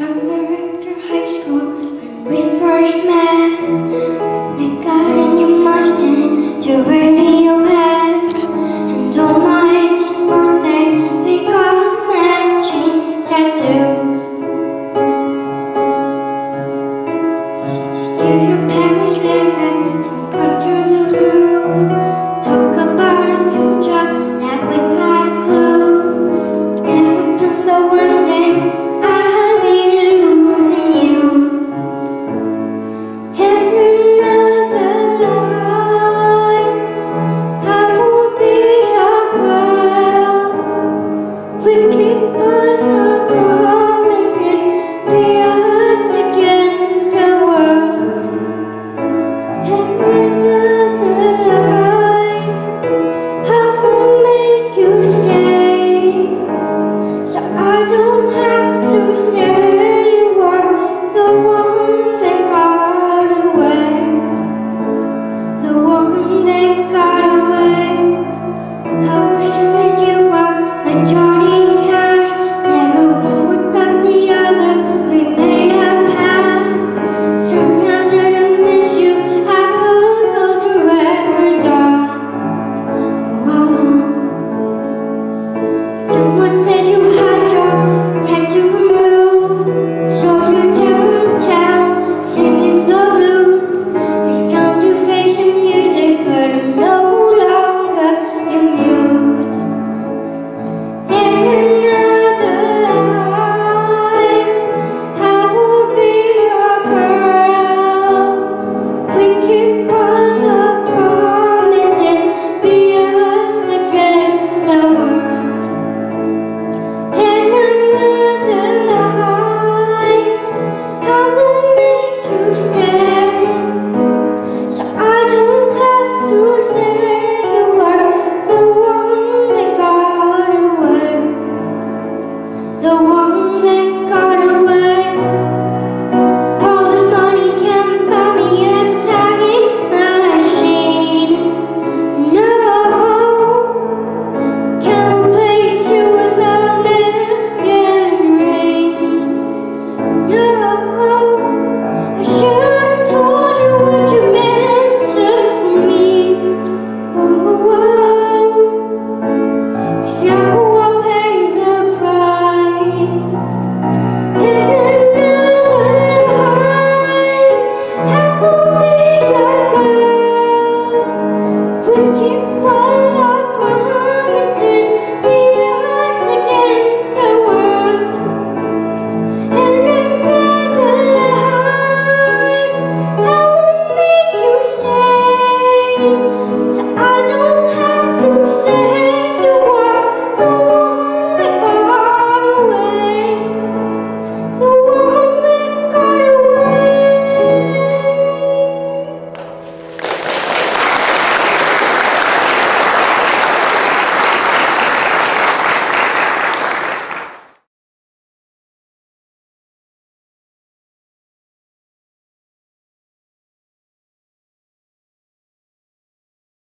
Summer after High school, when we first met, my God, and you must quickly burn one day.